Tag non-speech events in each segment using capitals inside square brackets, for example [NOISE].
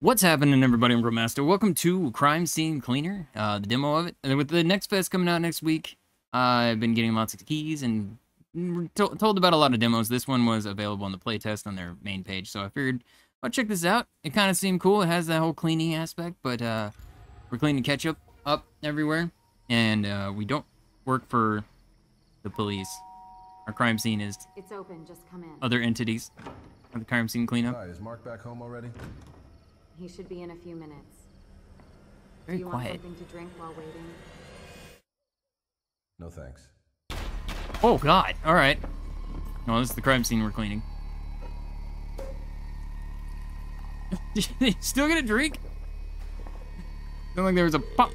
What's happening, everybody? I'm Grillmastah. Welcome to Crime Scene Cleaner, uh, the demo of it. And with the next fest coming out next week, uh, I've been getting lots of keys and to told about a lot of demos. This one was available on the playtest on their main page, so I figured I'll check this out. It kind of seemed cool. It has that whole cleaning aspect, but uh, we're cleaning ketchup up everywhere, and uh, we don't work for the police. Our crime scene is It's open, just come in. other entities the crime scene cleanup. Hi, is Mark back home already? He should be in a few minutes. Very Do you want quiet. something to drink while waiting? No thanks. Oh God! All right. No, this is the crime scene we're cleaning. [LAUGHS] Still gonna drink? Sound like there was a pop.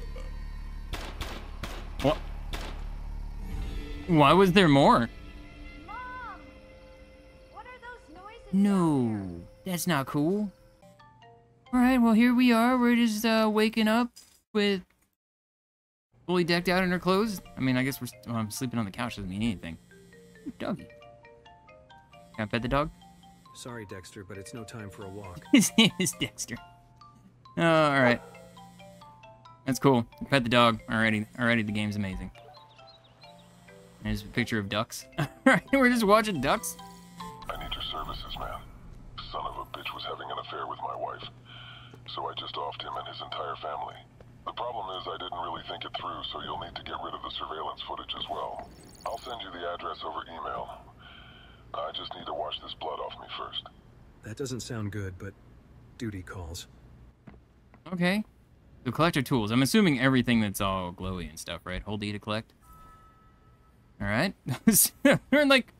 What? Why was there more? Mom! What are those noises? No, that's not cool. All right, well here we are. We're just uh, waking up with fully decked out in our clothes. I mean, I guess we're well, I'm sleeping on the couch. Doesn't mean anything. Doggy. Can I pet the dog? Sorry, Dexter, but it's no time for a walk. [LAUGHS] His name is Dexter. Oh, all right. That's cool. Pet the dog already. Already, the game's amazing. There's a picture of ducks. [LAUGHS] all right, we're just watching ducks. I need your services, man. Son of a bitch was having an affair with my wife. So I just offed him and his entire family. The problem is I didn't really think it through, so you'll need to get rid of the surveillance footage as well. I'll send you the address over email. I just need to wash this blood off me first. That doesn't sound good, but duty calls. Okay. So collector tools. I'm assuming everything that's all glowy and stuff, right? Hold E to collect. All right. [LAUGHS] They're like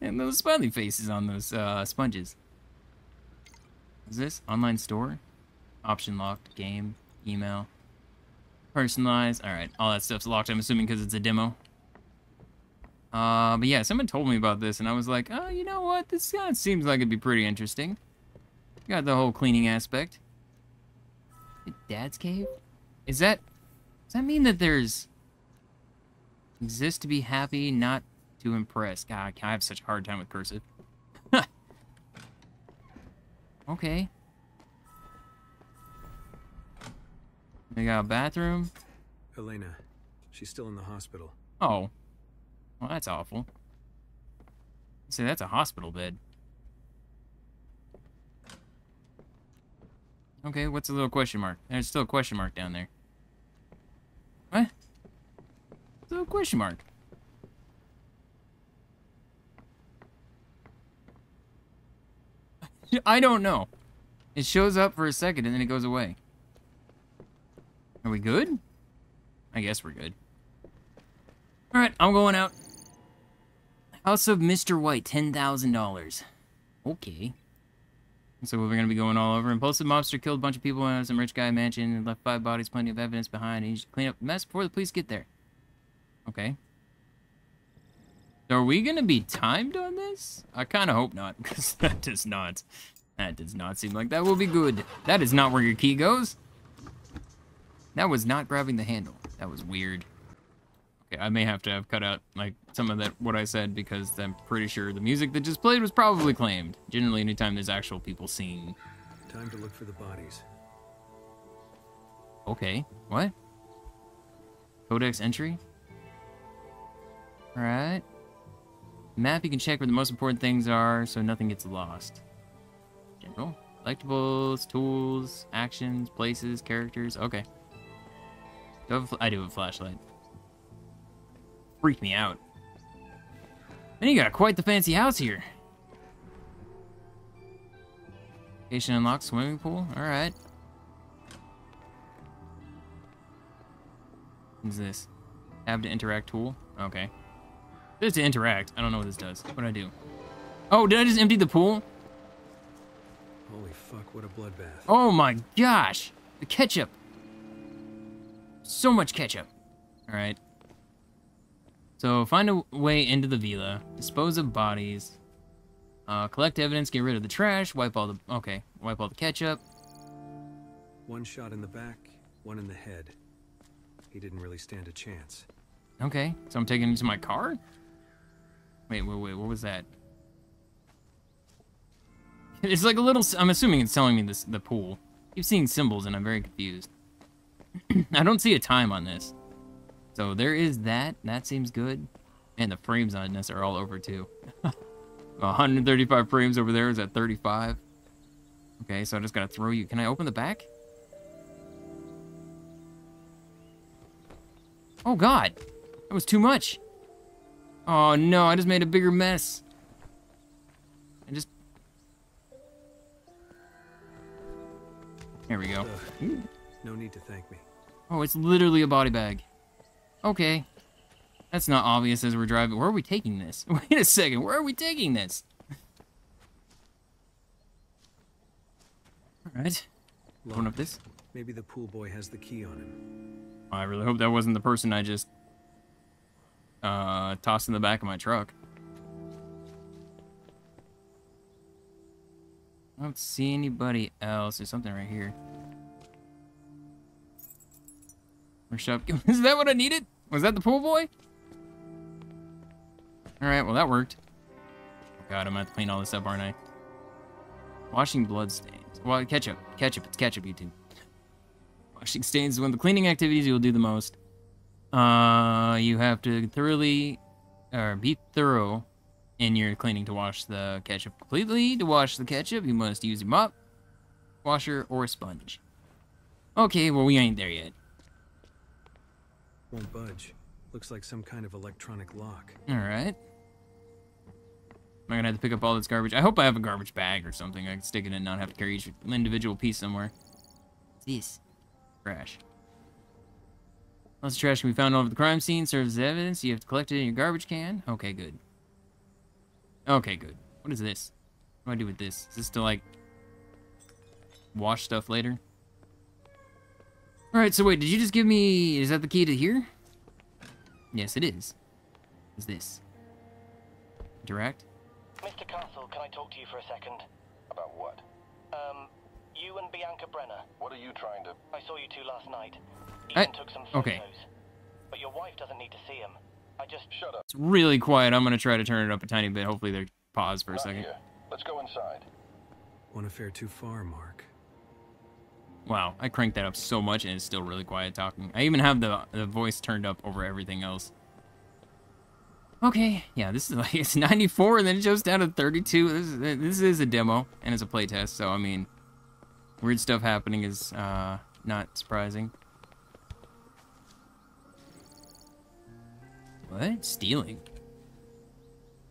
and those smiley faces on those uh, sponges. Is this online store? Option locked. Game. Email. Personalized. All right. All that stuff's locked. I'm assuming because it's a demo. Uh, but yeah, someone told me about this, and I was like, oh, you know what? This kind of seems like it'd be pretty interesting. Got the whole cleaning aspect. Dad's cave? Is that does that mean that there's exist to be happy, not to impress? God, I have such a hard time with cursive. [LAUGHS] okay. They got a bathroom. Elena, she's still in the hospital. Oh. Well, that's awful. See, that's a hospital bed. Okay, what's the little question mark? There's still a question mark down there. What? A question mark. [LAUGHS] I don't know. It shows up for a second and then it goes away. Are we good? I guess we're good. Alright, I'm going out. House of Mr. White, $10,000. Okay. So we're gonna be going all over. Impulsive mobster killed a bunch of people in some rich guy mansion and left five bodies, plenty of evidence behind. He needs to clean up the mess before the police get there. Okay. Are we gonna be timed on this? I kind of hope not, [LAUGHS] because that does not, that does not seem like that will be good. That is not where your key goes. That was not grabbing the handle. That was weird. Okay, I may have to have cut out like some of that what I said because I'm pretty sure the music that just played was probably claimed. Generally, anytime there's actual people singing. Time to look for the bodies. Okay, what? Codex entry? Alright. Map, you can check where the most important things are so nothing gets lost. General. Collectibles, tools, actions, places, characters. Okay. Do I, have I do have a flashlight. Freak me out. And you got quite the fancy house here. Location unlocked, swimming pool. Alright. What's this? Tab to interact tool. Okay. This is to interact. I don't know what this does. What do I do? Oh, did I just empty the pool? Holy fuck, what a bloodbath. Oh my gosh! The ketchup. So much ketchup. All right. So find a way into the villa, dispose of bodies, uh, collect evidence, get rid of the trash, wipe all the okay, wipe all the ketchup. One shot in the back, one in the head. He didn't really stand a chance. Okay, so I'm taking him to my car. Wait, wait, wait. What was that? [LAUGHS] It's like a little. I'm assuming it's telling me this the pool. keep seeing symbols and I'm very confused. [CLEARS THROAT] I don't see a time on this. So there is that. That seems good. And the frames on this are all over too. [LAUGHS] 135 frames over there is at 35. Okay, so I just gotta throw you. Can I open the back? Oh god! That was too much! Oh no, I just made a bigger mess. I just... There we go. No need to thank me. Oh, it's literally a body bag. Okay. That's not obvious as we're driving. Where are we taking this? [LAUGHS] Wait a second. Where are we taking this? [LAUGHS] Alright. Open up this. Maybe the pool boy has the key on him. I really hope that wasn't the person I just uh, tossed in the back of my truck. I don't see anybody else. There's something right here. [LAUGHS] Is that what I needed? Was that the pool boy? Alright, well that worked. God, I'm gonna have to clean all this up, aren't I? Washing blood stains. Well, ketchup. Ketchup. It's ketchup, you two. Washing stains is one of the cleaning activities you will do the most. Uh, you have to thoroughly, or be thorough in your cleaning to wash the ketchup completely. To wash the ketchup, you must use a mop, washer, or a sponge. Okay, well we ain't there yet. Won't budge. Looks like some kind of electronic lock. All right. Am I gonna have to pick up all this garbage? I hope I have a garbage bag or something. I can stick it in and not have to carry each individual piece somewhere. What's this? Trash. Lots of trash can be found all over the crime scene. Serves as evidence. You have to collect it in your garbage can. Okay, good. Okay, good. What is this? What do I do with this? Is this to, like, wash stuff later? Alright, so wait, did you just give me... Is that the key to here? Yes, it is. Is this? Direct? Mr. Castle, can I talk to you for a second? About what? Um, you and Bianca Brenner. What are you trying to... I saw you two last night. I- Even took some photos. okay. But your wife doesn't need to see him. I just... Shut up. It's really quiet. I'm gonna try to turn it up a tiny bit. Hopefully they pause for a second. here. Let's go inside. One affair too far, Mark. Wow, I cranked that up so much and it's still really quiet talking. I even have the the voice turned up over everything else. Okay, yeah, this is [LAUGHS] like it's 94 and then it goes down to 32. This is this is a demo and it's a playtest, so I mean, weird stuff happening is uh not surprising. What? Stealing?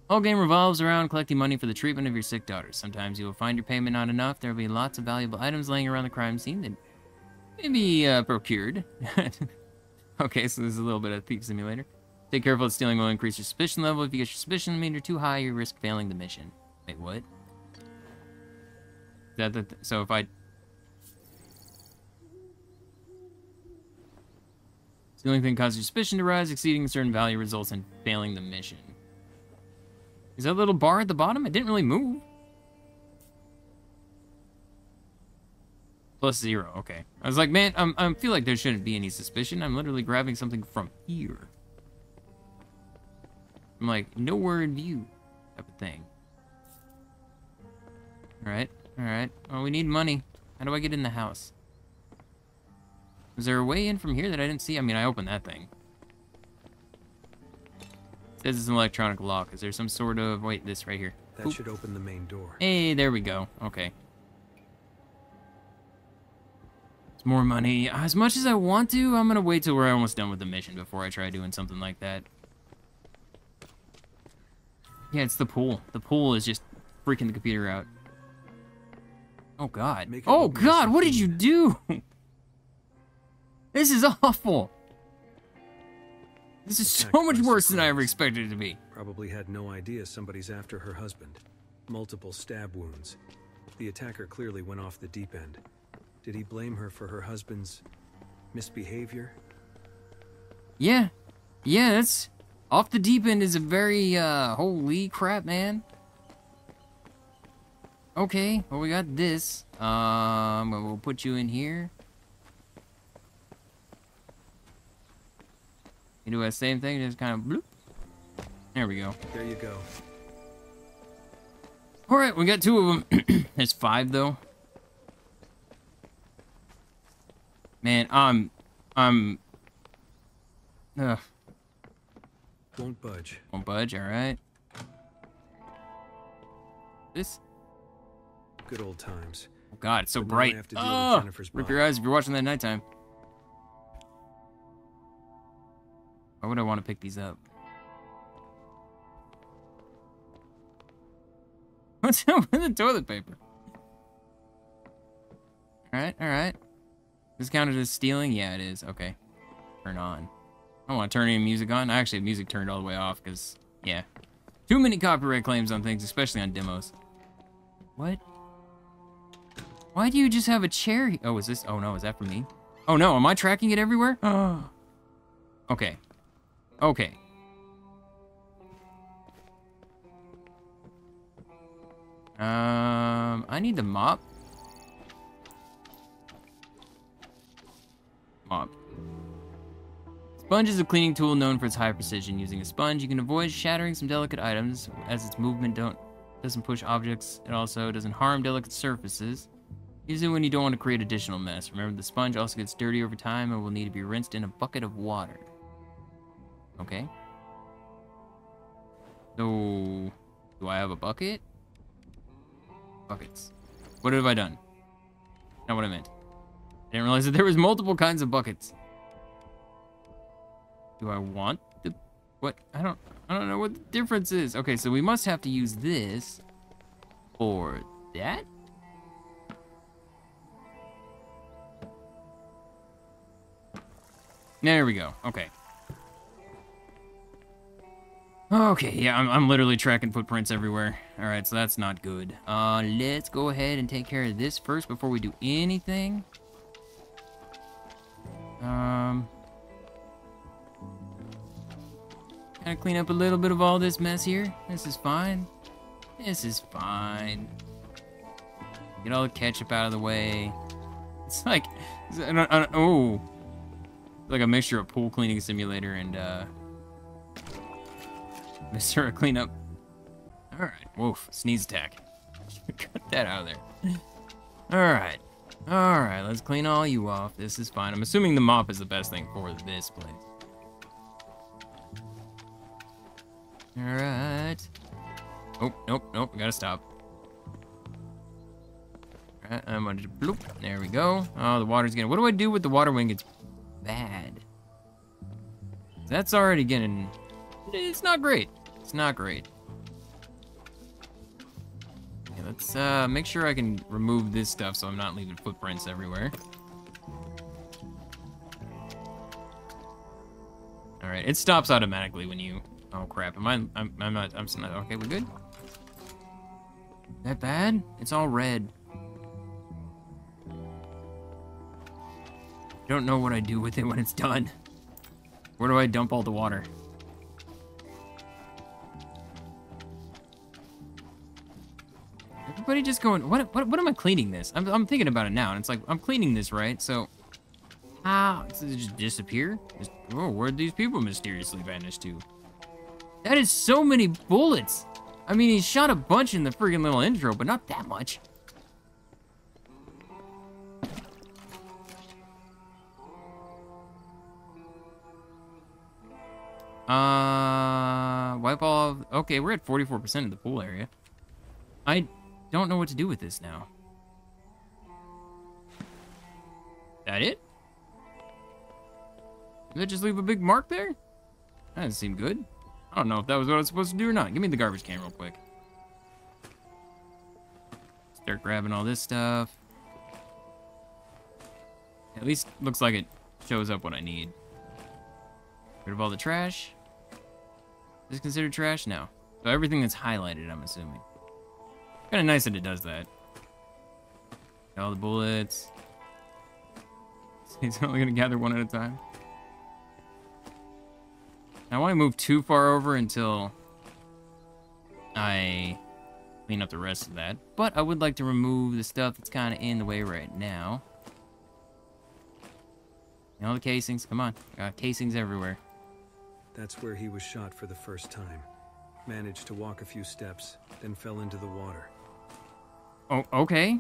Whole game revolves around collecting money for the treatment of your sick daughter. Sometimes you will find your payment not enough. There will be lots of valuable items laying around the crime scene that may be uh, procured. [LAUGHS] okay, so there's a little bit of thief simulator. Take careful that stealing will increase your suspicion level. If you get your suspicion meter too high, you risk failing the mission. Wait, what? that so if I stealing thing causes suspicion to rise, exceeding a certain value results in failing the mission. Is that little bar at the bottom? It didn't really move. Plus zero, okay. I was like, man, I'm, I feel like there shouldn't be any suspicion. I'm literally grabbing something from here. I'm like, nowhere in view type of thing. Alright, alright. Well, we need money. How do I get in the house? Is there a way in from here that I didn't see? I mean, I opened that thing. It is an electronic lock. Is there some sort of... Wait, this right here. That Oop. should open the main door. Hey, there we go. Okay. It's more money. As much as I want to, I'm gonna wait till we're almost done with the mission before I try doing something like that. Yeah, it's the pool. The pool is just freaking the computer out. Oh god. Oh god, what did you do? [LAUGHS] This is awful. This is so much worse than I ever expected it to be. Probably had no idea somebody's after her husband. Multiple stab wounds. The attacker clearly went off the deep end. Did he blame her for her husband's misbehavior? Yeah. Yeah, that's off the deep end is a very uh holy crap, man. Okay, well we got this. Um we'll put you in here. You do that same thing, just kind of bloop. There we go. There you go. Alright, we got two of them. [CLEARS THROAT] There's five though. Man, I'm, I'm. Ugh, Won't budge. won't budge. All right. This. Good old times. Oh God, it's so But bright. have to deal with Oh, rip your eyes if you're watching that at nighttime. Why would I want to pick these up? [LAUGHS] What's up with the toilet paper? Alright, alright. This counted as stealing? Yeah, it is. Okay. Turn on. I don't want to turn any music on. I actually have music turned all the way off because, yeah. Too many copyright claims on things, especially on demos. What? Why do you just have a chair? Oh, is this? Oh no, is that for me? Oh no, am I tracking it everywhere? Oh. [GASPS] Okay. Okay. Um, I need the mop. Mop. Sponge is a cleaning tool known for its high precision. Using a sponge, you can avoid shattering some delicate items, as its movement don't doesn't push objects. It also doesn't harm delicate surfaces. Use it when you don't want to create additional mess. Remember, the sponge also gets dirty over time and will need to be rinsed in a bucket of water. Okay. So, do I have a bucket? Buckets. What have I done? Not what I meant. I didn't realize that there was multiple kinds of buckets. Do I want the what? I don't I don't know what the difference is. Okay, so we must have to use this or that? There we go. Okay. Okay, yeah, I'm, I'm literally tracking footprints everywhere. Alright, so that's not good. Uh, let's go ahead and take care of this first before we do anything. Um... Of clean up a little bit of all this mess here. This is fine. This is fine. Get all the ketchup out of the way. It's like, it's- I don't- oh, like a mixture of pool cleaning simulator and uh, Mr. Cleanup. All right, woof, sneeze attack. [LAUGHS] Cut that out of there. All right, all right, let's clean all you off. This is fine. I'm assuming the mop is the best thing for this place. All right. Oh, nope, nope, gotta stop. Alright, I'm gonna bloop. There we go. Oh, the water's getting. What do I do with the water when it gets bad? That's already getting. It's not great. It's not great. Okay, let's uh, make sure I can remove this stuff so I'm not leaving footprints everywhere. All right, it stops automatically when you. Oh crap! Am I? I'm. I'm not. I'm not. Okay, we're good. That bad? It's all red. I Don't know what I do with it when it's done. Where do I dump all the water? Everybody just going, what, what, what am I cleaning this? I'm, I'm thinking about it now, and it's like, I'm cleaning this, right? So, how, does it just disappear? Just, oh, where'd these people mysteriously vanish to? That is so many bullets! I mean, he shot a bunch in the freaking little intro, but not that much. Uh, wipe all. Okay, we're at 44% of the pool area. I don't know what to do with this now. That it? Did that just leave a big mark there? That doesn't seem good. I don't know if that was what I was supposed to do or not. Give me the garbage can real quick. Start grabbing all this stuff. At least looks like it shows up what I need. Rid of all the trash. Is this considered trash? No. So everything that's highlighted, I'm assuming. Kind of nice that it does that. All the bullets. [LAUGHS] He's only gonna gather one at a time. I want to move too far over until I clean up the rest of that. But I would like to remove the stuff that's kind of in the way right now. And all the casings, come on. Got casings everywhere. That's where he was shot for the first time. Managed to walk a few steps, then fell into the water. Oh, okay.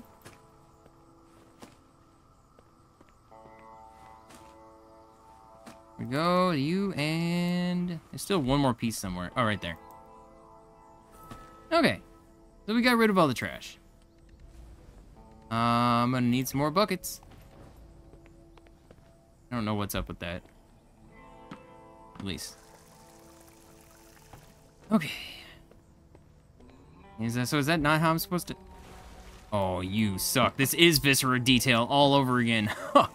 we go, you, and there's still one more piece somewhere. Oh, right there. Okay, so we got rid of all the trash. Uh, I'm gonna need some more buckets. I don't know what's up with that. At least. Okay. Is that so? Is that not how I'm supposed to? Oh, you suck. This is viscera detail all over again. [LAUGHS]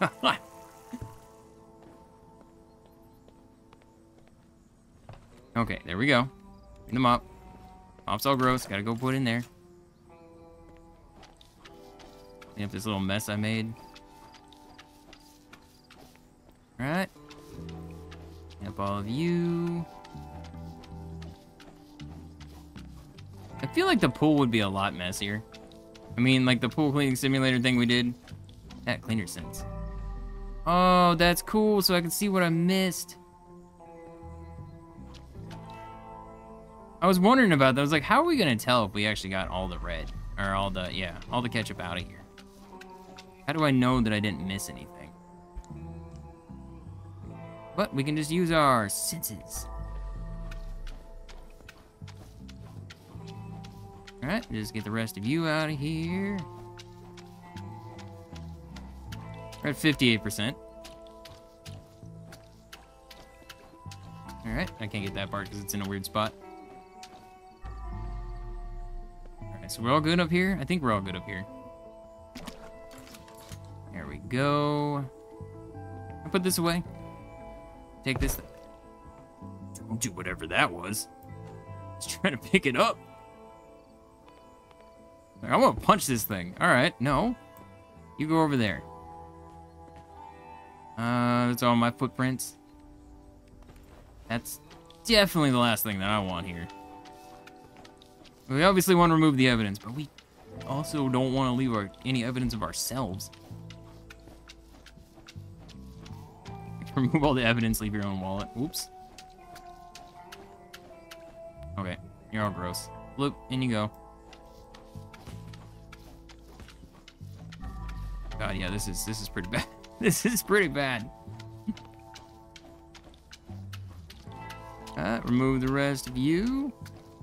okay, there we go. Clean them up. Mop's all gross. Gotta go put in there. Clean up this little mess I made. Alright. Clean up all of you. I feel like the pool would be a lot messier. I mean, like the pool cleaning simulator thing we did. That cleaner sense. Oh, that's cool, so I can see what I missed. I was wondering about that. I was like, how are we gonna tell if we actually got all the red? Or all the, yeah, all the ketchup out of here? How do I know that I didn't miss anything? But we can just use our senses. Alright, just get the rest of you out of here. We're at 58%. Alright, I can't get that part because it's in a weird spot. Alright, so we're all good up here? I think we're all good up here. There we go. I put this away. Take this. Don't do whatever that was. Just trying to pick it up. Like, I want to punch this thing. All right, no. You go over there. Uh, that's all my footprints. That's definitely the last thing that I want here. We obviously want to remove the evidence, but we also don't want to leave our, any evidence of ourselves. [LAUGHS] Remove all the evidence, leave your own wallet. Oops. Okay, you're all gross. Look, in you go. God, yeah, this is this is pretty bad. [LAUGHS] this is pretty bad. uh, remove the rest of you.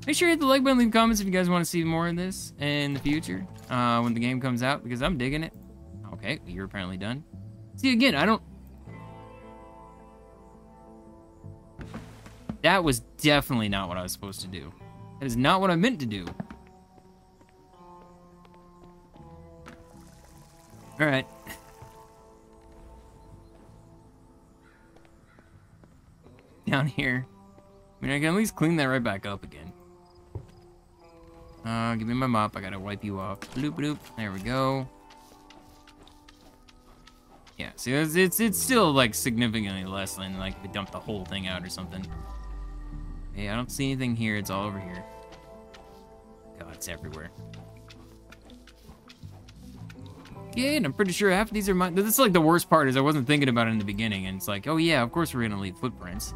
Make sure you hit the like button, leave comments if you guys want to see more of this in the future uh, when the game comes out because I'm digging it. Okay, you're apparently done. See, again, I don't... That was definitely not what I was supposed to do. That is not what I meant to do. All right. Down here. I mean, I can at least clean that right back up again. Uh, give me my mop. I gotta wipe you off. Bloop, bloop. There we go. Yeah, see, it's, it's, it's still, like, significantly less than, like, if we dump the whole thing out or something. Hey, I don't see anything here. It's all over here. God, it's everywhere. Yeah, and I'm pretty sure half of these are mine. This is like the worst part is I wasn't thinking about it in the beginning, and it's like, oh yeah, of course we're gonna leave footprints.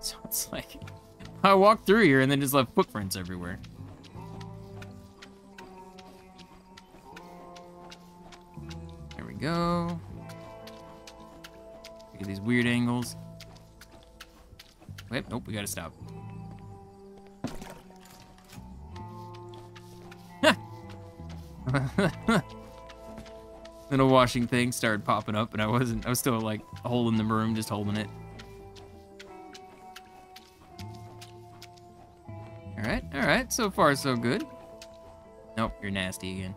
So [LAUGHS] it's like, I walked through here and then just left footprints everywhere. There we go. Look at these weird angles. Wait, nope, we gotta stop. [LAUGHS] Little washing thing started popping up, and I wasn't. I was still like holding the broom, just holding it. All right, all right. So far, so good. Nope, you're nasty again.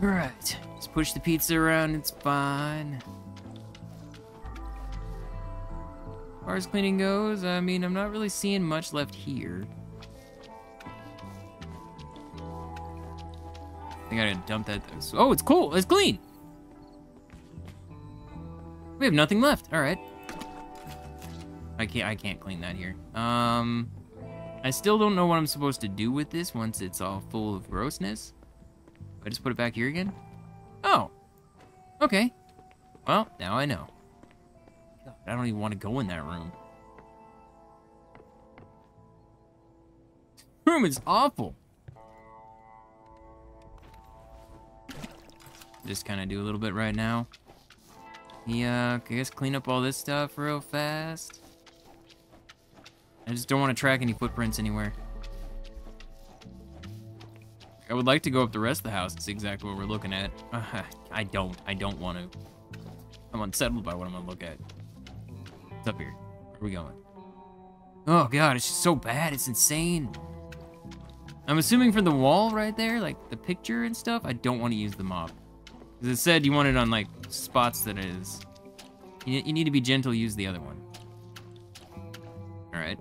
All right, let's push the pizza around. It's fine. As far as cleaning goes, I mean, I'm not really seeing much left here. I gotta dump that. Oh, it's cool. It's clean. We have nothing left. All right. I can't. I can't clean that here. Um, I still don't know what I'm supposed to do with this once it's all full of grossness. I just put it back here again. Oh. Okay. Well, now I know. I don't even want to go in that room. room is awful. Just kind of do a little bit right now. Yeah, I guess clean up all this stuff real fast. I just don't want to track any footprints anywhere. I would like to go up the rest of the house see exactly what we're looking at. Uh, [LAUGHS] I don't. I don't want to. I'm unsettled by what I'm going to look at. What's up here? Where are we going? Oh, God, it's just so bad. It's insane. I'm assuming from the wall right there, like the picture and stuff, I don't want to use the mop. Because it said you want it on, like, spots that is... You, you need to be gentle, use the other one. Alright.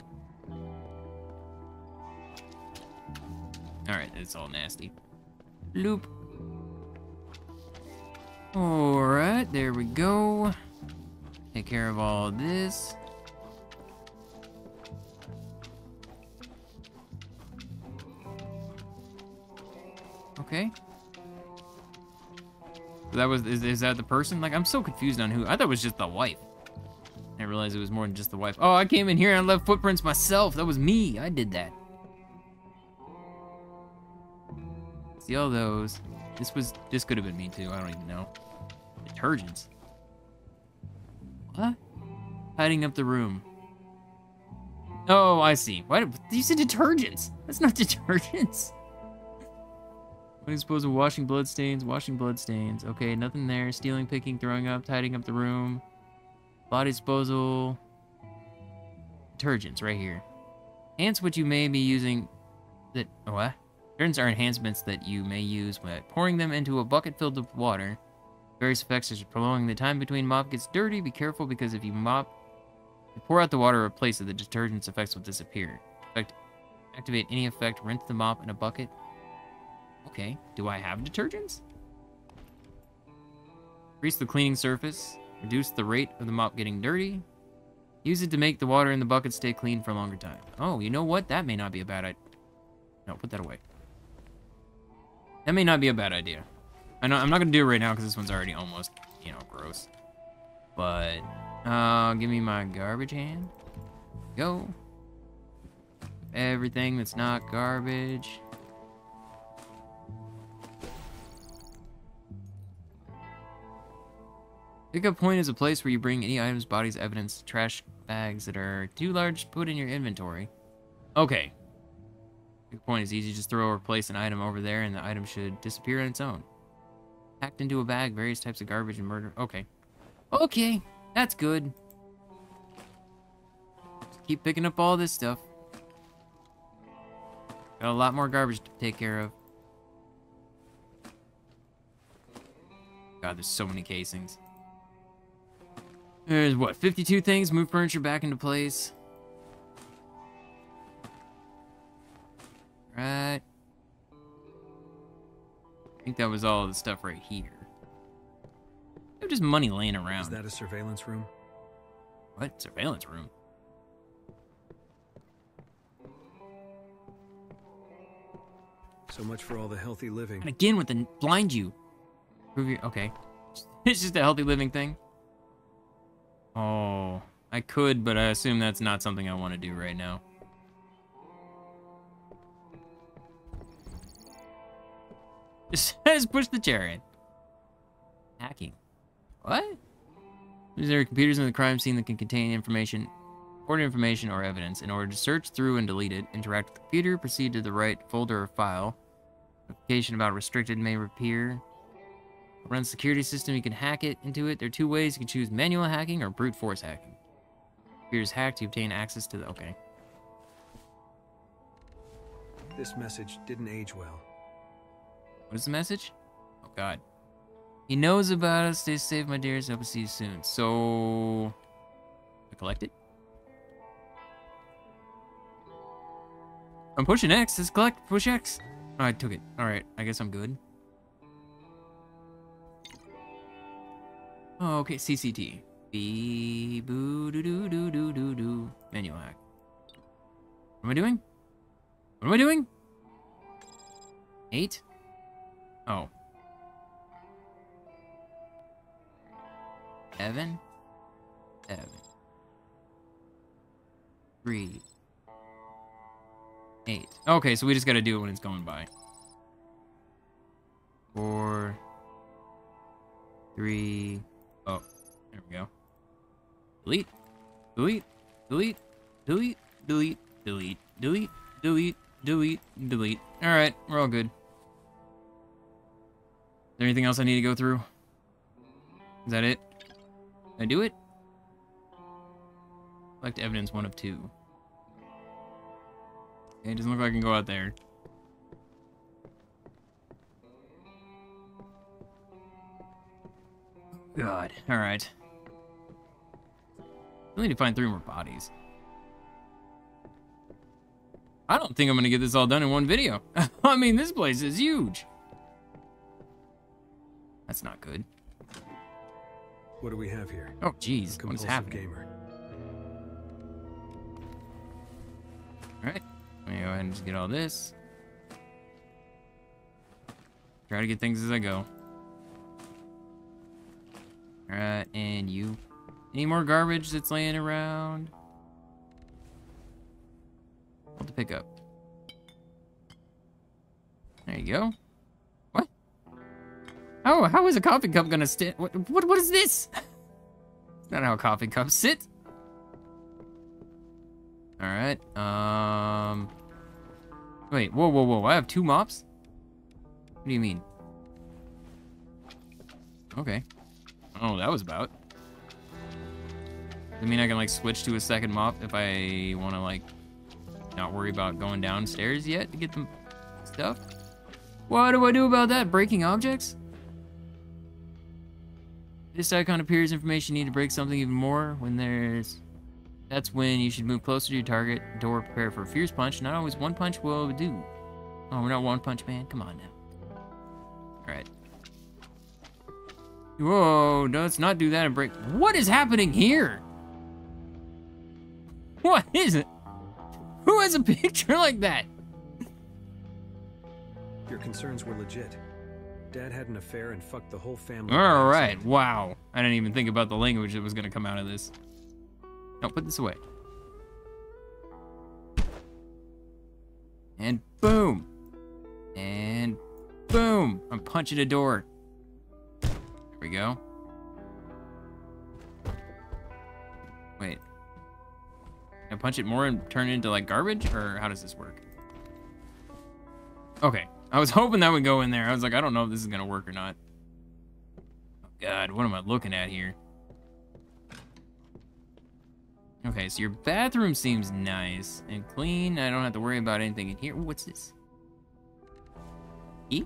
Alright, it's all nasty. Loop. Alright, there we go. Take care of all this. Okay. That was is, is that the person? Like I'm so confused on who. I thought it was just the wife. I realized it was more than just the wife. Oh, I came in here and left footprints myself. That was me. I did that. See all those. This was this could have been me too. I don't even know. Detergents. What? Hiding up the room. Oh, I see. Why did you said detergents? That's not [LAUGHS] detergents. Supposed to washing bloodstains? Washing bloodstains. Okay, nothing there. Stealing, picking, throwing up, tidying up the room. Body disposal. Detergents right here. Enhance what you may be using. That oh, what? Detergents are enhancements that you may use when pouring them into a bucket filled with water. Various effects such as prolonging the time between mop gets dirty. Be careful because if you mop, you pour out the water replace it, the detergent's effects will disappear. Effect, activate any effect. Rinse the mop in a bucket. Okay, do I have detergents? Increase the cleaning surface. Reduce the rate of the mop getting dirty. Use it to make the water in the bucket stay clean for a longer time. Oh, you know what? That may not be a bad idea. No, put that away. That may not be a bad idea. I know I'm not gonna do it right now because this one's already almost, you know, gross. But uh, give me my garbage hand. Go. Everything that's not garbage. Pickup point is a place where you bring any items, bodies, evidence, trash bags that are too large to put in your inventory. Okay. Pickup point is easy. Just throw or place an item over there and the item should disappear on its own. Packed into a bag, various types of garbage and murder. Okay. Okay, that's good. Just keep picking up all this stuff. Got a lot more garbage to take care of. God, there's so many casings. There's what, 52 things? Move furniture back into place. Right. I think that was all the stuff right here. There's just money laying around. Is that a surveillance room? What? Surveillance room? So much for all the healthy living. And again with the blind you. Okay. [LAUGHS] It's just a healthy living thing. Oh, I could, but I assume that's not something I want to do right now. Just, push the chair in. Hacking. What? These are computers in the crime scene that can contain information, important information or evidence. In order to search through and delete it, interact with the computer, proceed to the right folder or file. Notification about restricted may appear. Run security system, you can hack it into it. There are two ways. You can choose manual hacking or brute force hacking. Computer's hacked, you obtain access to the... Okay. This message didn't age well. What is the message? Oh, God. He knows about us. Stay safe, my dears. Hope to see you soon. So... I collect it? I'm pushing X. Let's collect. Push X. Oh, I took it. Alright. I guess I'm good. Oh, okay. CCT. Be boo doo doo doo doo doo doo. Manual hack. What am I doing? What am I doing? Eight? Oh. Evan? Evan. Three. Eight. Okay, so we just gotta do it when it's going by. Four. Three. Oh. There we go. Delete. Delete. Delete. Delete. Delete. Delete. Delete. Delete. Delete. Delete. Alright, we're all good. Is there anything else I need to go through? Is that it? Did I do it? Collect evidence one of two. Okay, it doesn't look like I can go out there. God. Alright. We need to find three more bodies. I don't think I'm gonna get this all done in one video. [LAUGHS] I mean, this place is huge. That's not good. What do we have here? Oh, jeez. What is happening? gamer. Alright. Let me go ahead and just get all this. Try to get things as I go. Alright, and you. Any more garbage that's laying around? What to pick up? There you go. What? Oh, how is a coffee cup gonna sit? What, what, what is this? [LAUGHS] Not how coffee cups sit. Alright, um... Wait, whoa, whoa, whoa, I have two mops? What do you mean? Okay. What that was about. Does it mean I can, like, switch to a second mop if I want to, like, not worry about going downstairs yet to get the stuff? What do I do about that? Breaking objects? This icon appears information you need to break something even more when there's that's when you should move closer to your target door, prepare for a fierce punch. Not always one punch will do. Oh, we're not one punch man. Come on now. Alright. Whoa, let's not do that and break. What is happening here? What is it? Who has a picture like that? Your concerns were legit. Dad had an affair and fucked the whole family. Alright, wow. I didn't even think about the language that was going to come out of this. No, put this away. And boom. And boom. I'm punching a door. There we go. Wait. I punch it more and turn it into like garbage? Or how does this work? Okay. I was [LAUGHS] hoping that would go in there. I was like, I don't know if this is to work or not. Oh, God, what am I looking at here? Okay, so your bathroom seems nice and clean. I don't have to worry about anything in here. What's this? E?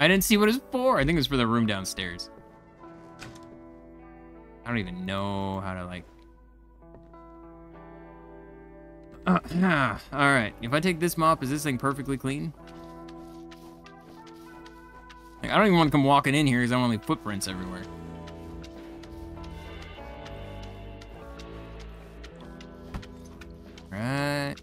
I didn't see what it's for. I think it's for the room downstairs. I don't even know how to, like... Uh, all right, if I take this mop, is this thing perfectly clean? Like, I don't even want to come walking in here because I want to footprints everywhere. Right.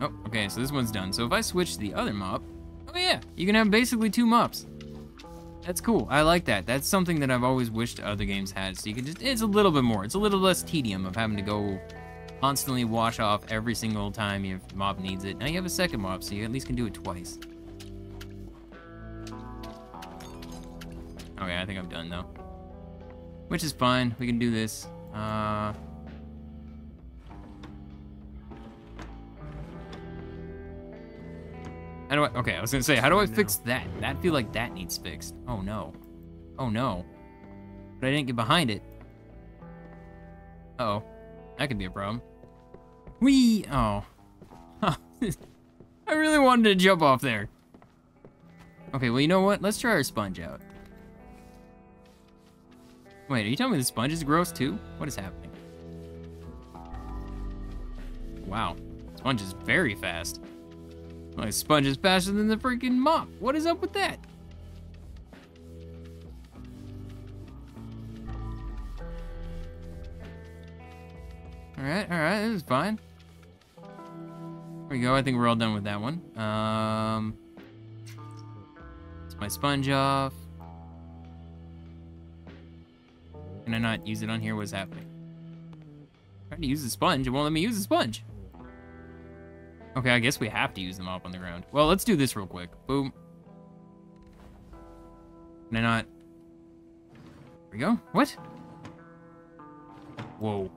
Oh, okay, so this one's done. So if I switch to the other mop, oh yeah, you can have basically two mops. That's cool. I like that. That's something that I've always wished other games had. So you can just, it's a little bit more. It's a little less tedium of having to go constantly wash off every single time your mob needs it. Now you have a second mob, so you at least can do it twice. Okay, I think I'm done though. Which is fine. We can do this. Uh... How do I? Okay, I was gonna say, how do I fix that? That feel like that needs fixed. Oh no. Oh no. But I didn't get behind it. Uh oh, that could be a problem. Wee! Oh. [LAUGHS] I really wanted to jump off there. Okay, well, you know what? Let's try our sponge out. Wait, are you telling me the sponge is gross too? What is happening? Wow, sponge is very fast. My sponge is faster than the freaking mop. What is up with that? Alright, alright, this is fine. There we go, I think we're all done with that one. Um, it's my sponge off. Can I not use it on here? What's happening? trying to use the sponge. It won't let me use the sponge. Okay, I guess we have to use the mop on the ground. Well, let's do this real quick. Boom. Can I not? There we go. What? Whoa.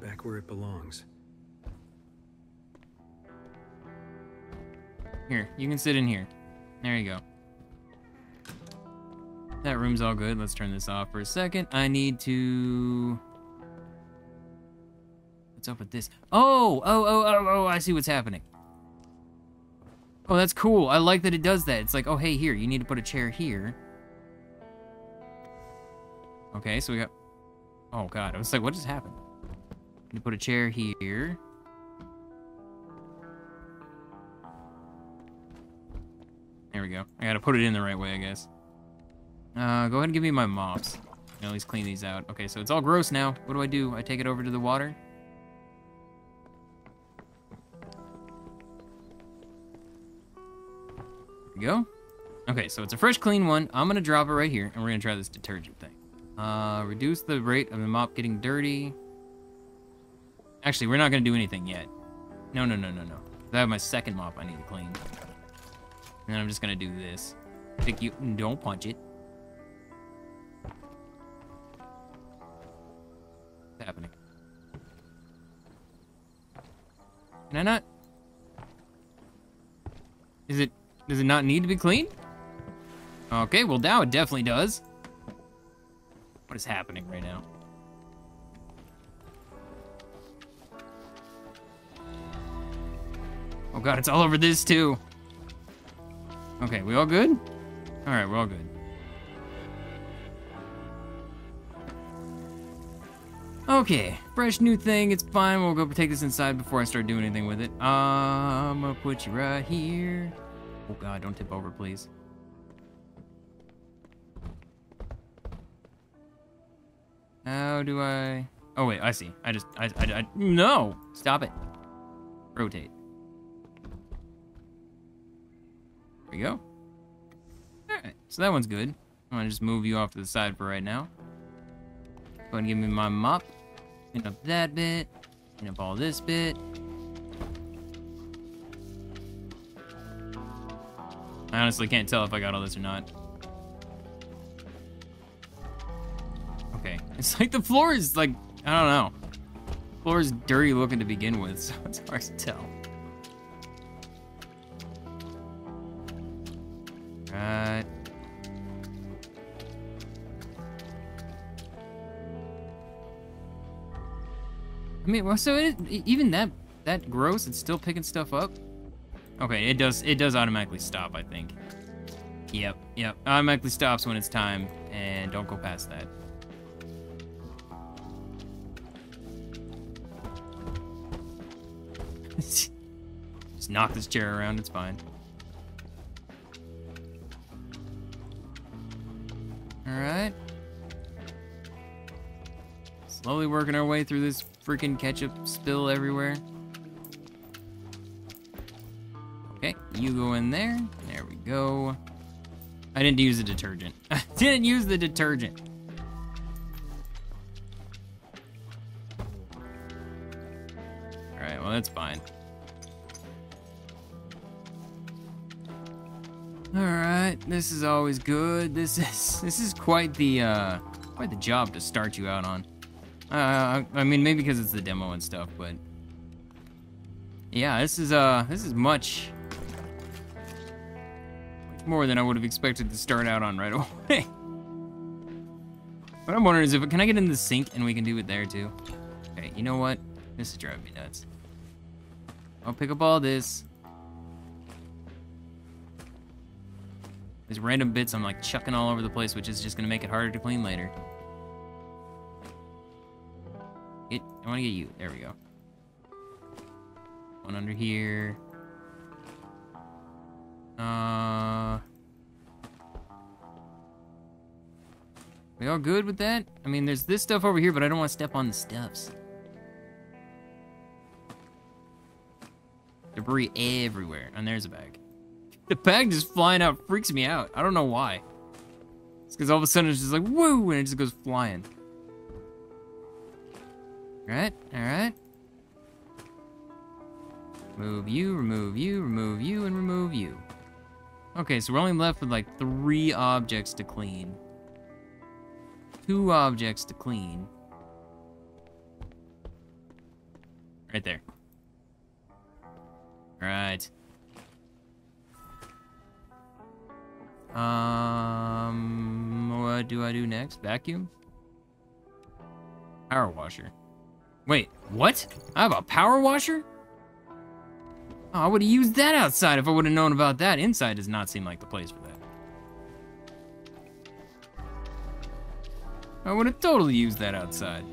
Back where it belongs. Here, you can sit in here. There you go. That room's all good. Let's turn this off for a second. I need to... What's up with this? Oh, oh, oh, oh, oh, I see what's happening. Oh, that's cool. I like that it does that. It's like, oh, hey, here, you need to put a chair here. Okay, so we got... Oh, God. I was like, what just happened? Need to put a chair here. There we go. I gotta put it in the right way, I guess. Uh, go ahead and give me my mops. At least clean these out. Okay, so it's all gross now. What do I do? I take it over to the water? Go. Okay, so it's a fresh, clean one. I'm gonna drop it right here, and we're gonna try this detergent thing. Uh, reduce the rate of the mop getting dirty. Actually, we're not gonna do anything yet. No, no, no, no, no. I have my second mop I need to clean. And then I'm just gonna do this. Pick you, don't punch it. What's happening? Can I not? Is it, does it not need to be cleaned? Okay, well now it definitely does. What is happening right now? Oh god, it's all over this too. Okay, we all good? All right, we're all good. Okay, fresh new thing, it's fine. We'll go take this inside before I start doing anything with it. I'm gonna put you right here. Oh god, don't tip over, please. How do I... Oh wait, I see. I just, I, I, I no! Stop it. Rotate. There we go. Alright, so that one's good. I'm gonna just move you off to the side for right now. Go ahead and give me my mop. Clean up that bit. Clean up all this bit. I honestly can't tell if I got all this or not. Okay. [LAUGHS] It's like the floor is like, I don't know. The floor is dirty looking to begin with, [LAUGHS] so it's hard to tell. Right. I mean, well, so it, even that that gross, it's still picking stuff up. Okay, it does it does automatically stop, I think. Yep, yep. Automatically stops when it's time, and don't go past that. [LAUGHS] Just knock this chair around, it's fine. Alright. Slowly working our way through this freaking ketchup spill everywhere. You go in there. There we go. I didn't use the detergent. [LAUGHS] I didn't use the detergent. Alright, well that's fine. Alright, this is always good. This is [LAUGHS] this is quite the uh quite the job to start you out on. Uh I mean maybe because it's the demo and stuff, but yeah, this is uh this is much more than I would have expected to start out on right [LAUGHS] away. what I'm wondering is if can I get in the sink and we can do it there too? Okay, you know what? This is driving me nuts. I'll pick up all this. These random bits I'm like chucking all over the place, which is just gonna make it harder to clean later. Get, I wanna get you. There we go. One under here. Uh. We all good with that? I mean, there's this stuff over here, but I don't want to step on the steps. Debris everywhere. And there's a bag. The bag just flying out freaks me out. I don't know why. It's because all of a sudden it's just like, woo, and it just goes flying. Alright, alright. Remove you, remove you, remove you, and remove you. Okay, so we're only left with like three objects to clean. Two objects to clean. Right there. Right. Um, what do I do next? Vacuum? Power washer. Wait, what? I have a power washer? Oh, I would have used that outside if I would have known about that. Inside does not seem like the place for that. I would have totally used that outside.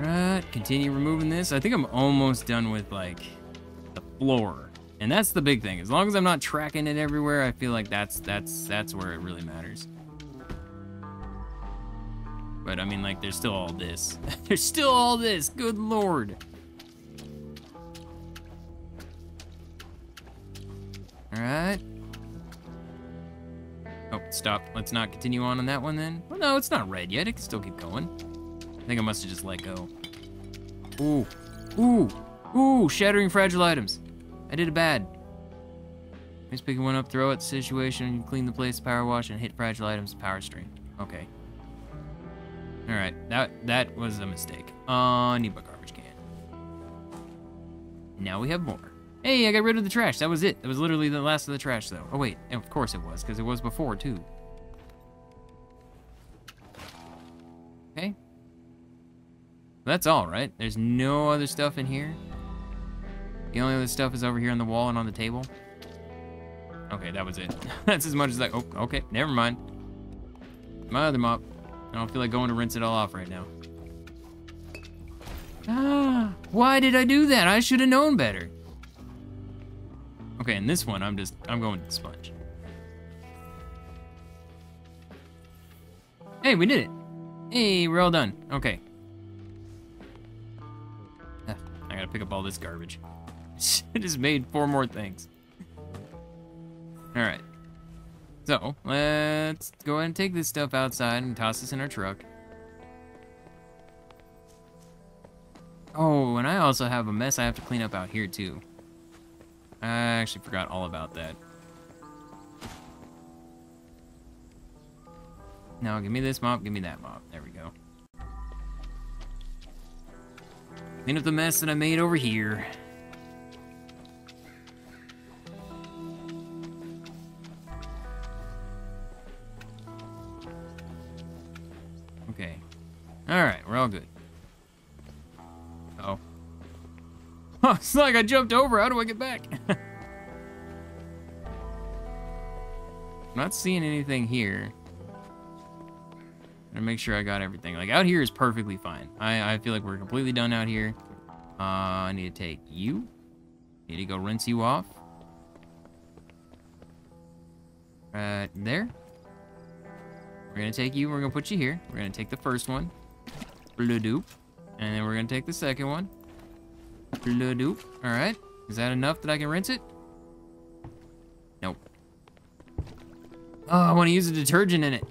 Alright, continue removing this. I think I'm almost done with, like, the floor. And that's the big thing. As long as I'm not tracking it everywhere, I feel like that's that's that's where it really matters. But I mean, like, there's still all this. [LAUGHS] there's still all this. Good lord. All right. Oh, stop. Let's not continue on on that one then. Well, no, it's not red yet. It can still keep going. I think I must have just let go. Ooh. Ooh. Ooh, shattering fragile items. I did it bad. Just picking one up, throw it, situation, clean the place, power wash, and hit fragile items, power stream. Okay. Alright, that that was a mistake. Uh, need my garbage can. Now we have more. Hey, I got rid of the trash. That was it. That was literally the last of the trash, though. Oh, wait. Of course it was, because it was before, too. Okay. That's all, right? There's no other stuff in here? The only other stuff is over here on the wall and on the table? Okay, that was it. [LAUGHS] That's as much as I... Oh, okay. Never mind. My other mop. I don't feel like going to rinse it all off right now. Ah, why did I do that? I should have known better. Okay, in this one, I'm just, I'm going to sponge. Hey, we did it. Hey, we're all done. Okay. Ah, I gotta pick up all this garbage. [LAUGHS] I just made four more things. Alright. So, let's go ahead and take this stuff outside and toss this in our truck. Oh, and I also have a mess I have to clean up out here, too. I actually forgot all about that. Now, give me this mop, give me that mop. There we go. Clean up the mess that I made over here. Alright, we're all good. Oh. Oh, it's like I jumped over. How do I get back? [LAUGHS] Not seeing anything here. Gonna make sure I got everything. Like, out here is perfectly fine. I, I feel like we're completely done out here. Uh, I need to take you. Need to go rinse you off. Right there. We're gonna take you, we're gonna put you here. We're gonna take the first one. Blue doop. And then we're gonna take the second one. Blue doop. Alright. Is that enough that I can rinse it? Nope. Oh, I wanna use a detergent in it.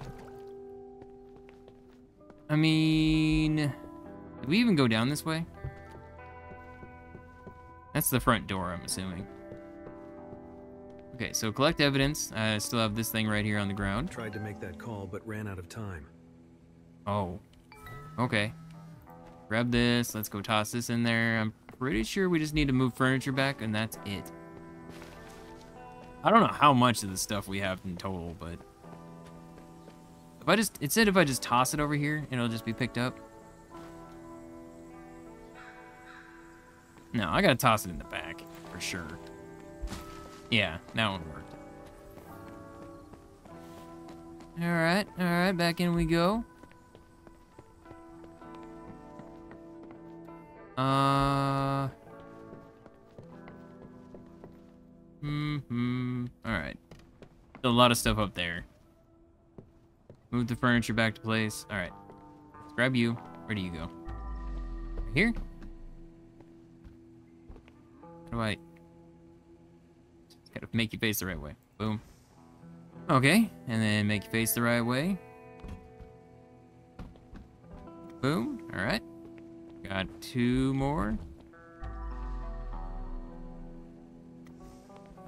I mean... Did we even go down this way? That's the front door, I'm assuming. Okay, so collect evidence. I still have this thing right here on the ground. Tried to make that call, but ran out of time. Oh. Okay. Grab this. Let's go toss this in there. I'm pretty sure we just need to move furniture back, and that's it. I don't know how much of the stuff we have in total, but... If I just... It said if I just toss it over here, it'll just be picked up. No, I gotta toss it in the back, for sure. Yeah, that one worked. Alright, alright, back in we go. Uh... Hmm. Alright. A lot of stuff up there. Move the furniture back to place. Alright. Let's grab you. Where do you go? Right here? How do I... Gotta make you face the right way. Boom. Okay, and then make you face the right way. Boom. All right. Got two more.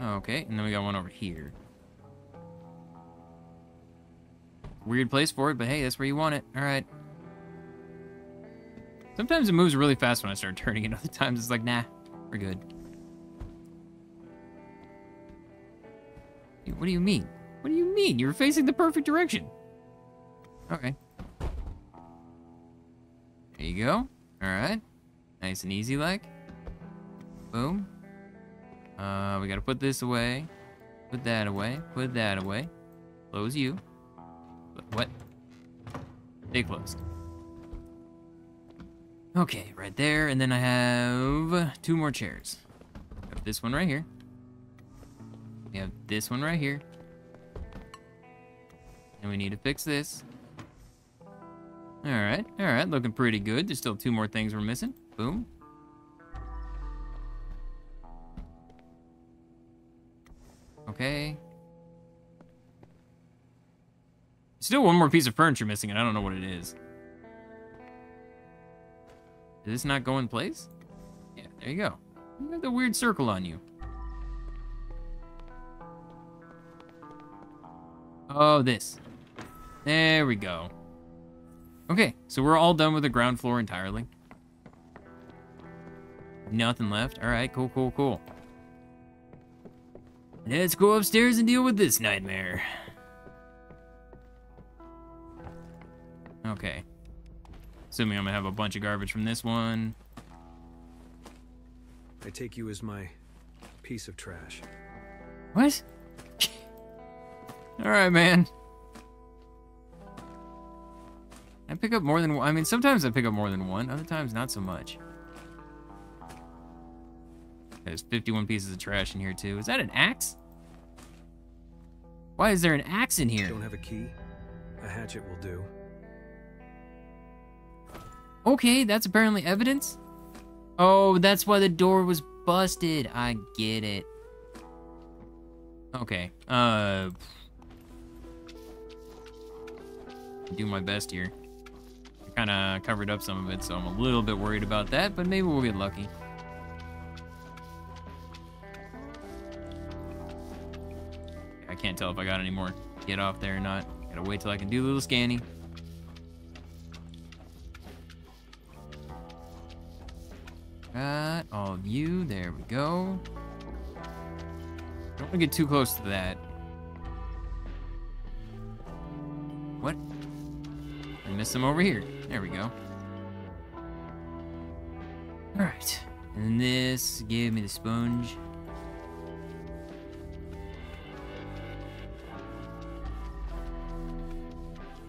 Okay, and then we got one over here. Weird place for it, but hey, that's where you want it. All right. Sometimes it moves really fast when I start [LAUGHS] turning it. Other times it's like, nah, we're good. What do you mean? What do you mean? You're facing the perfect direction. Okay. There you go. All right. Nice and easy like. Boom. Uh, we gotta put this away. Put that away. Put that away. Close you. What? Stay closed. Okay, right there, and then I have two more chairs. Have this one right here. We have this one right here. And we need to fix this. Alright, alright, looking pretty good. There's still two more things we're missing. Boom. Okay. Still one more piece of furniture missing, and I don't know what it is. Did this not go in place? Yeah, there you go. You got the weird circle on you. Oh, this. There we go. Okay, so we're all done with the ground floor entirely. Nothing left. All right, cool, cool, cool. Let's go upstairs and deal with this nightmare. Okay. Assuming I'm gonna have a bunch of garbage from this one. I take you as my piece of trash. What? [LAUGHS] All right, man. I pick up more than one. I mean, sometimes I pick up more than one. Other times, not so much. There's 51 pieces of trash in here, too. Is that an axe? Why is there an axe in here? Don't have a key? A hatchet will do. Okay, that's apparently evidence. Oh, that's why the door was busted. I get it. Okay. Uh do my best here. Kind of covered up some of it, so I'm a little bit worried about that, but maybe we'll get lucky. I can't tell if I got any more get off there or not. Gotta wait till I can do a little scanning. Got all of you. There we go. Don't want to get too close to that. What? Missed some over here. There we go. Alright. And this, give me the sponge.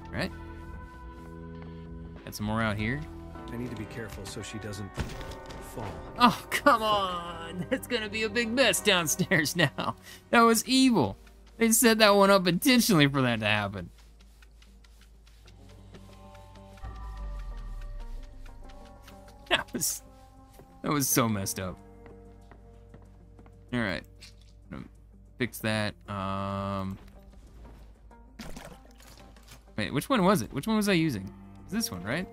Right. Got some more out here. I need to be careful so she doesn't fall. Oh, come on! [LAUGHS] That's gonna be a big mess downstairs [LAUGHS] now. That was evil. They set that one up intentionally for that to happen. Was that was so messed up. All right, fix that. Um, wait, which one was it? Which one was I using? This one, right?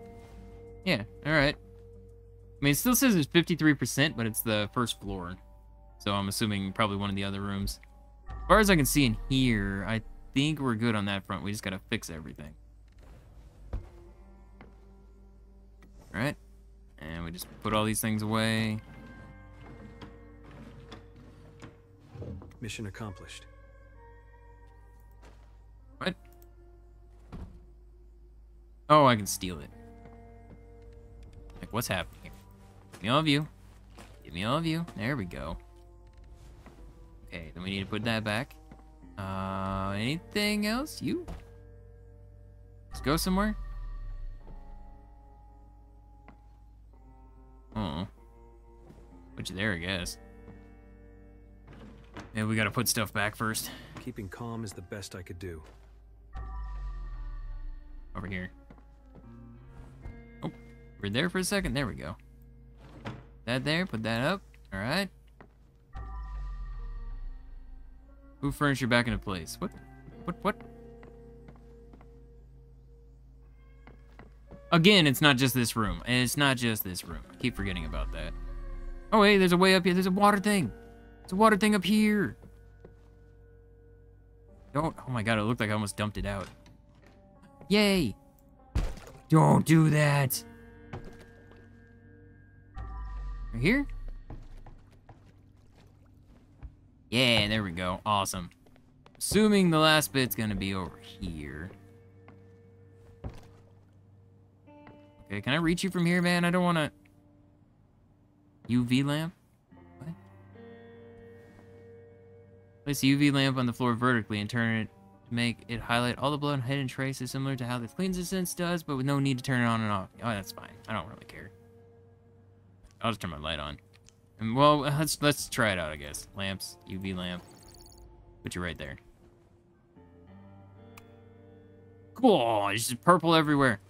Yeah. All right. I mean, it still says it's 53%, but it's the first floor. So I'm assuming probably one of the other rooms. As far as I can see in here, I think we're good on that front. We just gotta fix everything. Alright. And we just put all these things away. Mission accomplished. What? Oh, I can steal it. Like, what's happening here? Give me all of you. Give me all of you. There we go. Okay, then we need to put that back. Uh, anything else? You? Let's go somewhere. There, I guess. Yeah, we gotta put stuff back first. Keeping calm is the best I could do. Over here. Oh, we're there for a second. There we go. That there, put that up. All right. Move furniture back into place. What? What? What? Again, it's not just this room. It's not just this room. I keep forgetting about that. Oh, hey, there's a way up here. There's a water thing. There's a water thing up here. Don't. Oh my god, it looked like I almost dumped it out. Yay. Don't do that. Right here? Yeah, there we go. Awesome. Assuming the last bit's gonna be over here. Okay, can I reach you from here, man? I don't wanna... UV lamp? What? Place the UV lamp on the floor vertically and turn it to make it highlight all the blood and hidden traces similar to how the cleanser sense does, but with no need to turn it on and off. Oh, that's fine. I don't really care. I'll just turn my light on. And well, let's let's try it out, I guess. Lamps, UV lamp. Put you right there. Cool. It's just purple everywhere.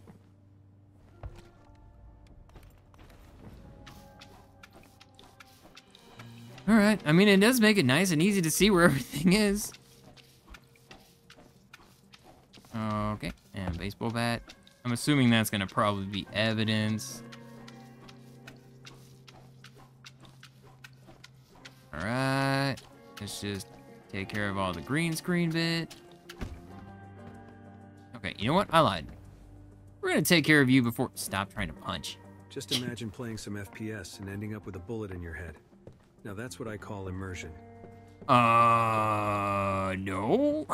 All right. I mean, it does make it nice and easy to see where [LAUGHS] everything is. Okay. And baseball bat. I'm assuming that's gonna probably be evidence. Alright. Let's just take care of all the green screen bit. Okay, you know what? I lied. We're gonna take care of you before- Stop trying to punch. Just imagine playing some FPS and ending up with a bullet in your head. Now that's what I call immersion. Uh, no.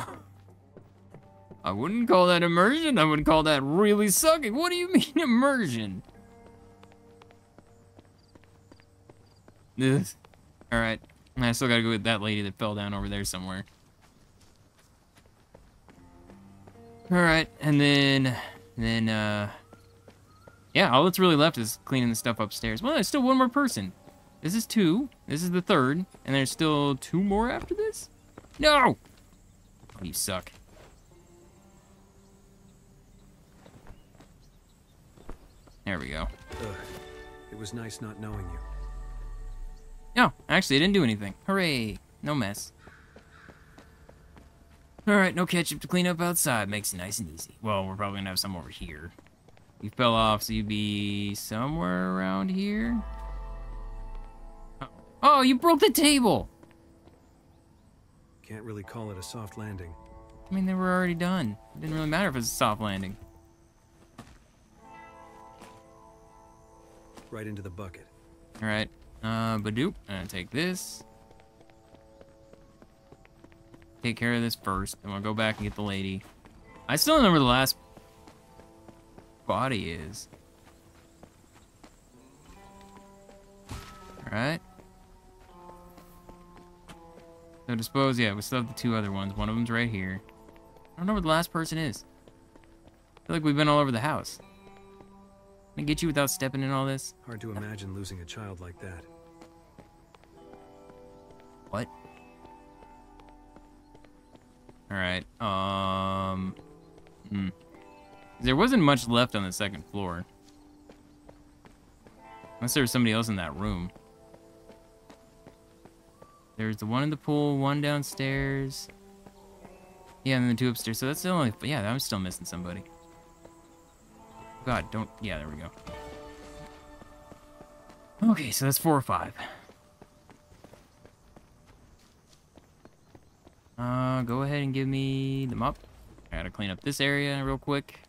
I wouldn't call that immersion. I would call that really sucking. What do you [LAUGHS] mean immersion? Ugh. All right. I still gotta go with that lady that fell down over there somewhere. All right, and then, then, uh, yeah, all that's really left is cleaning the stuff upstairs. Well, there's still one more person. This is two. This is the third, and there's still two more after this. No. Oh, you suck. There we go. Ugh. It was nice not knowing you. No, actually, I didn't do anything. Hooray! No mess. Alright, no ketchup to clean up outside. Makes it nice and easy. Well, we're probably gonna have some over here. You fell off, so you'd be somewhere around here? Oh, you broke the table! Can't really call it a soft landing. I mean, they were already done. It didn't really matter if it was a soft landing. Right into the bucket. Alright, uh, Badoop. I'm gonna take this. Take care of this first, and we'll go back and get the lady. I still don't know where the last body is. Alright. So dispose, yeah, we still have the two other ones. One of them's right here. I don't know where the last person is. I feel like we've been all over the house. Can I get you without stepping in all this? Hard to imagine losing a child like that. What? Alright, um... Hmm. There wasn't much left on the second floor. Unless there was somebody else in that room. There's the one in the pool, one downstairs. Yeah, and then the two upstairs. So that's the only... Yeah, I'm still missing somebody. God, don't... Yeah, there we go. Okay, so that's four or five. Uh, go ahead and give me the mop. I gotta clean up this area real quick.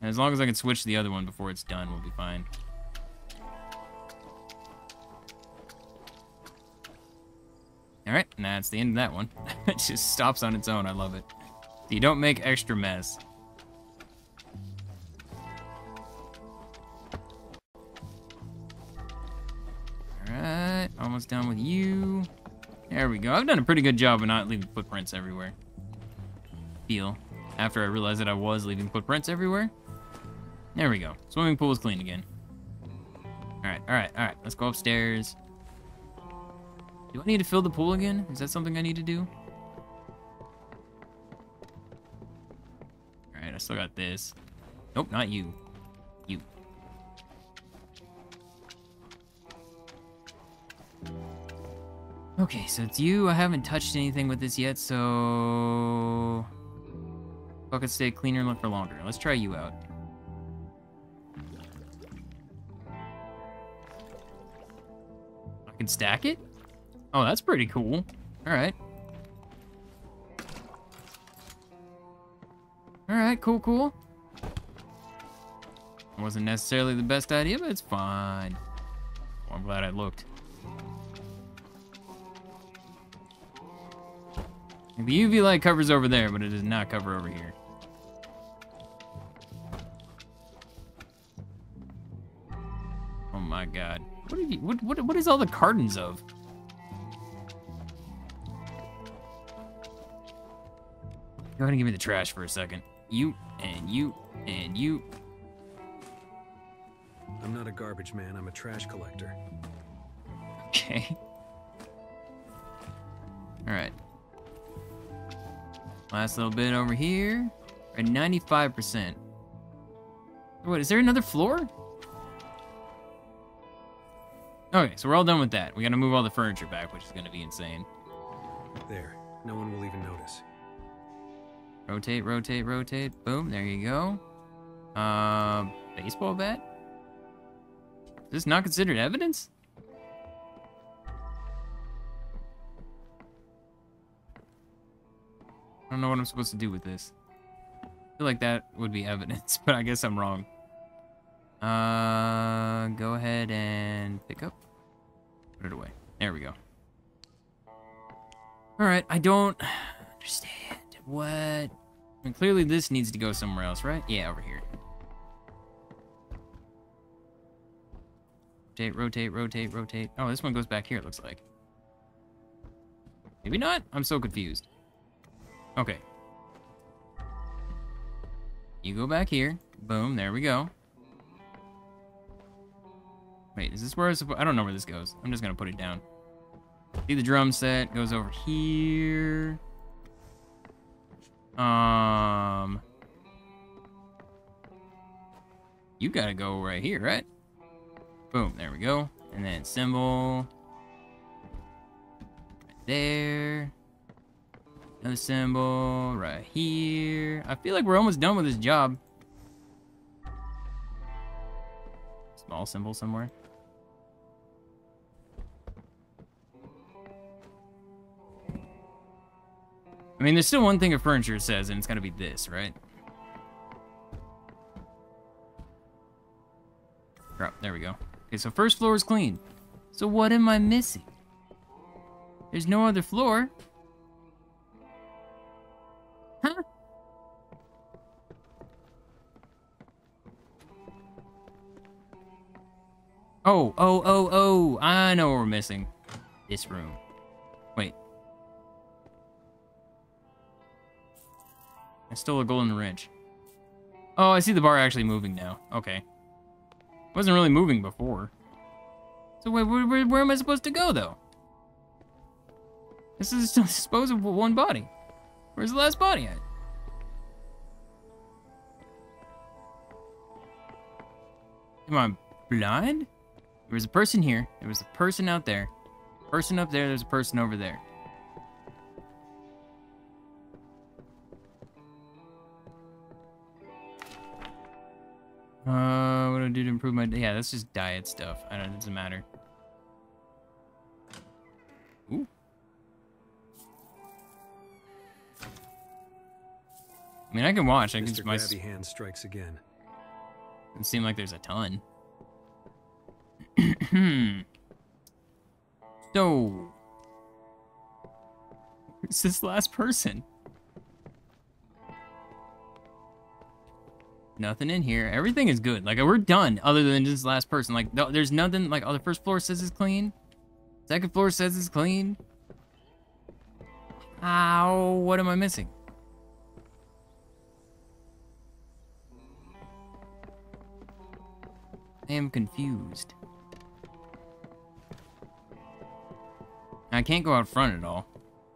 And as long as I can switch the other one before it's done, we'll be fine. Alright, and that's the end of that one. [LAUGHS] it just stops on its own, I love it. You don't make extra mess. Alright, almost done with you. There we go. I've done a pretty good job of not leaving footprints everywhere. Feel. After I realized that I was leaving footprints everywhere. There we go. Swimming pool is clean again. Alright, alright, alright. Let's go upstairs. Do I need to fill the pool again? Is that something I need to do? Alright, I still got this. Nope, not you. You. Okay, so it's you. I haven't touched anything with this yet, so... Bucket stay cleaner and look for longer. Let's try you out. I can stack it? Oh, that's pretty cool. All right. All right, cool, cool. Wasn't necessarily the best idea, but it's fine. Well, I'm glad I looked. The UV light covers over there, but it does not cover over here. Oh my god. What, are you, what, what, what is all the cartons of? Go ahead and give me the trash for a second. You, and you, and you. I'm not a garbage man, I'm a trash collector. Okay. Alright. Last little bit over here. At 95%. What, is there another floor? Okay, so we're all done with that. We gotta move all the furniture back, which is gonna be insane. There, no one will even notice. Rotate, rotate, rotate. Boom, there you go. Uh, baseball bat? Is this not considered evidence? I don't know what I'm supposed to do with this. I feel like that would be [LAUGHS] evidence, but I guess I'm wrong. Uh, go ahead and pick up. Put it away. There we go. All right, I don't [SIGHS] understand what. Mean, clearly this needs to go somewhere else, right? Yeah, over here. Rotate, rotate, rotate, rotate. Oh, this one goes back here, it looks like. Maybe not? I'm so confused. Okay. You go back here. Boom, there we go. Wait, is this where I was I don't know where this goes. I'm just gonna put it down. See the drum set goes over here. Um You gotta go right here, right? Boom, there we go. And then cymbal. Right there. Another cymbal right here. I feel like we're almost done with this job. Small cymbal somewhere. I mean, there's still one thing a furniture says, and it's gotta be this, right? There we go. Okay, so first floor is clean. So what am I missing? There's no other floor. Huh? Oh, oh, oh, oh, I know what we're missing. This room. I stole a golden wrench. Oh, I see the bar actually moving now. Okay. Wasn't really moving before. So wait, where, where, where am I supposed to go, though? This is [LAUGHS] dispose of one body. Where's the last body at? Am I blind? There was a person here. There was a person out there. Person up there. There's a person over there. Uh, what do I do to improve my... Yeah, that's just diet stuff. I don't... It doesn't matter. Ooh. I mean, I can watch. I can Mr. just... My, Grabby Hand strikes again. Doesn't seem like there's a ton. Hmm. [CLEARS THROAT] so, who's this last person? Nothing in here. Everything is good. Like we're done, other than this last person. Like th- there's nothing. Like oh, the first floor says it's clean. Second floor says it's clean. Ow! What am I missing? I am confused. I can't go out front at all.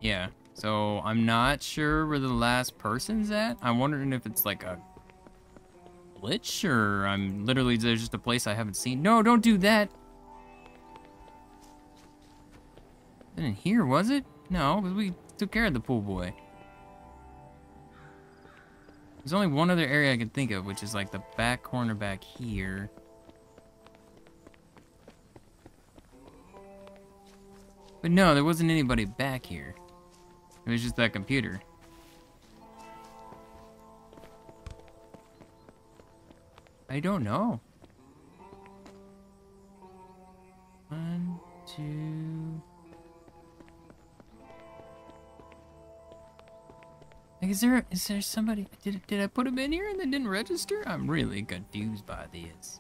Yeah, so I'm not sure where the last person's at. I'm wondering if it's like a glitch or I'm literally there's just a place I haven't seen. No, don't do that. Didn't here, was it? No, because we took care of the pool boy. There's only one other area I can think of, which is like the back corner back here. But no, there wasn't anybody back here. It was just that computer. I don't know. One, two. Like, is there is there somebody? Did did I put him in here and then didn't register? I'm really confused by this.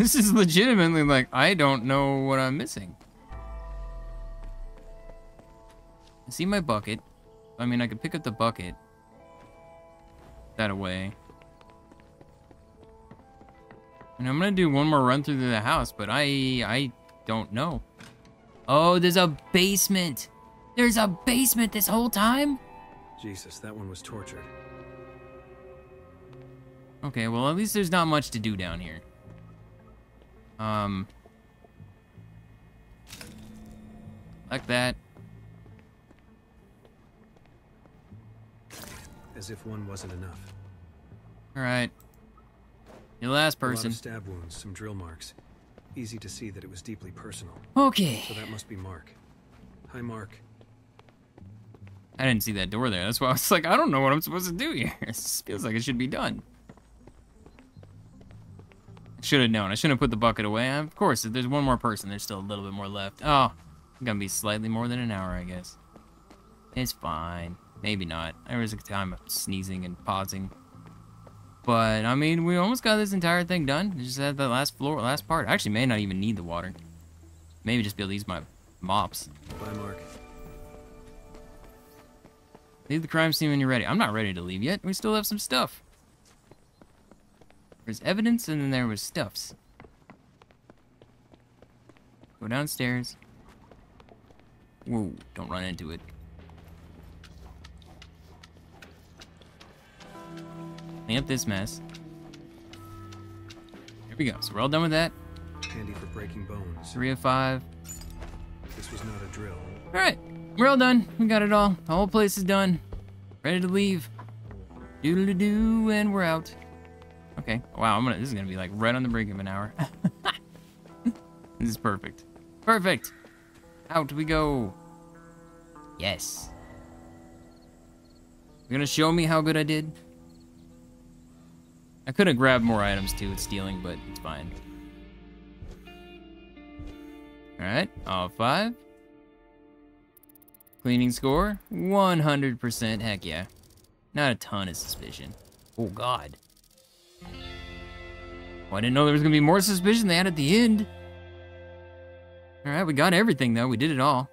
This is legitimately like, I don't know what I'm missing. I see my bucket. I mean, I could pick up the bucket. That away. And I'm gonna do one more run through the house, but I, I don't know. Oh, there's a basement. There's a basement this whole time? Jesus, that one was tortured. Okay, well, at least there's not much to do down here. Um. Like that. As if one wasn't enough. Alright. Your last person. stab wounds, some drill marks. Easy to see that it was deeply personal. Okay. So that must be Mark. Hi, Mark. I didn't see that door there. That's why I was like, I don't know what I'm supposed to do here. [LAUGHS] This feels like it should be done. Should have known. I shouldn't have put the bucket away. Of course, if there's one more person, there's still a little bit more left. Oh, gonna be slightly more than an hour, I guess. It's fine. Maybe not. There was a time of sneezing and pausing. But, I mean, we almost got this entire thing done. Just had the last floor, last part. I actually may not even need the water. Maybe just be able to use my mops. Bye, Mark. Leave the crime scene when you're ready. I'm not ready to leave yet. We still have some stuff. There's evidence and then there was stuffs. Go downstairs. Whoa, don't run into it. Clean up this mess. Here we go. So we're all done with that. Handy for breaking bones. Three of five. This was not a drill. Alright, we're all done. We got it all. The whole place is done. Ready to leave. Doodle do doo, and we're out. Okay. Wow, I'm gonna. This is gonna be like right on the brink of an hour. [LAUGHS] this is perfect. Perfect. Out we go. Yes. You're gonna show me how good I did. I could have grabbed more items too with stealing, but it's fine. All right, all five. Cleaning score, 100%. Heck yeah. Not a ton of suspicion. Oh, God. Well, I didn't know there was going to be more suspicion they had at the end. Alright, we got everything, though. We did it all.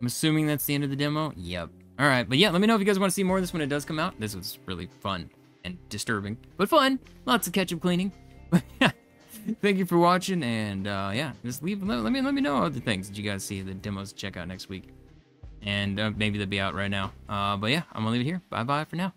I'm assuming that's the end of the demo? Yep. Alright, but yeah, let me know if you guys want to see more of this when it does come out. This was really fun and disturbing, but fun. Lots of ketchup cleaning. [LAUGHS] Thank you for watching, and uh, yeah, just leave. Let, let me let me know other things that you guys see the demos check out next week, and uh, maybe they'll be out right now. Uh, but yeah, I'm gonna leave it here. Bye bye for now.